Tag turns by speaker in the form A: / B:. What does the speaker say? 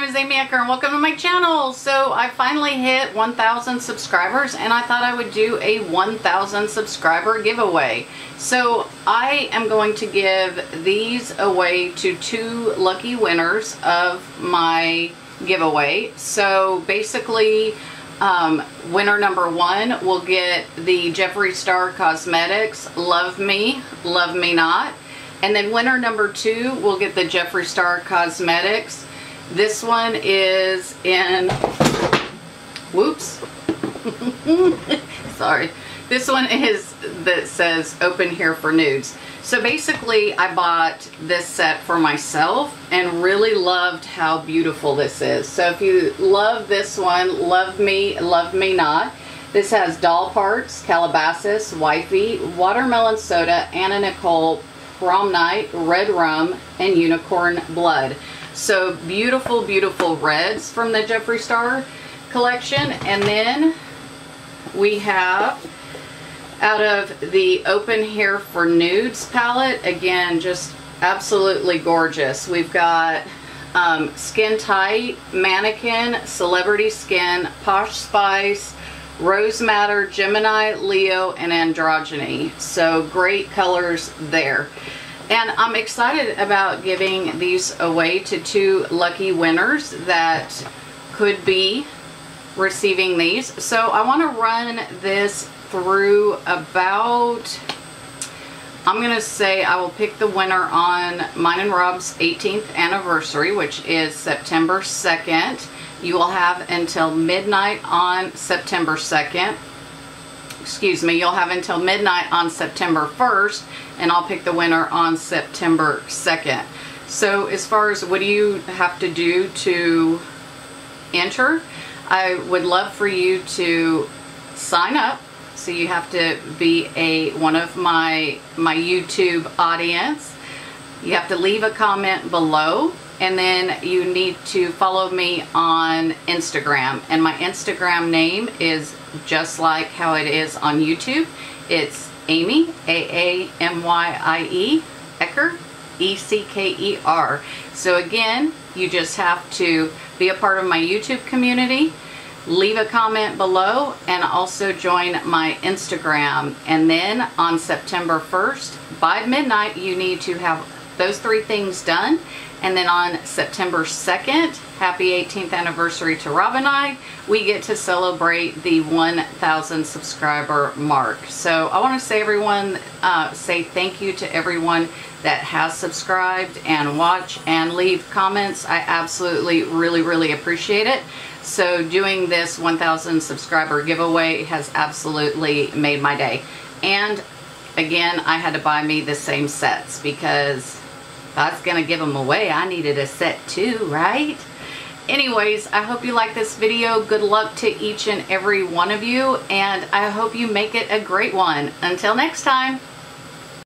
A: name is Aamyie Ecker and welcome to my channel. So I finally hit 1,000 subscribers and I thought I would do a 1,000 subscriber giveaway. So I am going to give these away to two lucky winners of my giveaway. So basically um, winner number one will get the Jeffree Star Cosmetics Love Me, Love Me Not. And then winner number two will get the Jeffree Star Cosmetics this one is in, whoops, sorry. This one is that says open here for nudes. So basically I bought this set for myself and really loved how beautiful this is. So if you love this one, love me, love me not. This has doll parts, Calabasas, Wifey, watermelon soda, Anna Nicole, prom night, red rum, and unicorn blood. So beautiful, beautiful reds from the Jeffree Star collection. And then we have out of the Open Here for Nudes palette. Again, just absolutely gorgeous. We've got um, Skin Tight, Mannequin, Celebrity Skin, Posh Spice, Rose Madder, Gemini, Leo, and Androgyny. So great colors there. And I'm excited about giving these away to two lucky winners that could be receiving these. So I want to run this through about, I'm going to say I will pick the winner on mine and Rob's 18th anniversary, which is September 2nd. You will have until midnight on September 2nd excuse me, you'll have until midnight on September 1st and I'll pick the winner on September 2nd. So as far as what do you have to do to enter, I would love for you to sign up. So you have to be a one of my my YouTube audience. You have to leave a comment below and then you need to follow me on Instagram and my Instagram name is just like how it is on YouTube. It's Aamyie, A-A-M-Y-I-E, Ecker, E-C-K-E-R. So again, you just have to be a part of my YouTube community, leave a comment below, and also join my Instagram. And then on September 1st, by midnight, you need to have those three things done and then on September 2nd, happy 18th anniversary to Rob and I, we get to celebrate the 1,000 subscriber mark. So I want to say everyone, uh, say thank you to everyone that has subscribed and watch and leave comments. I absolutely really, really appreciate it. So doing this 1,000 subscriber giveaway has absolutely made my day. And again, I had to buy me the same sets because I was going to give them away, I needed a set too, right? Anyways, I hope you like this video. Good luck to each and every one of you, and I hope you make it a great one. Until next time.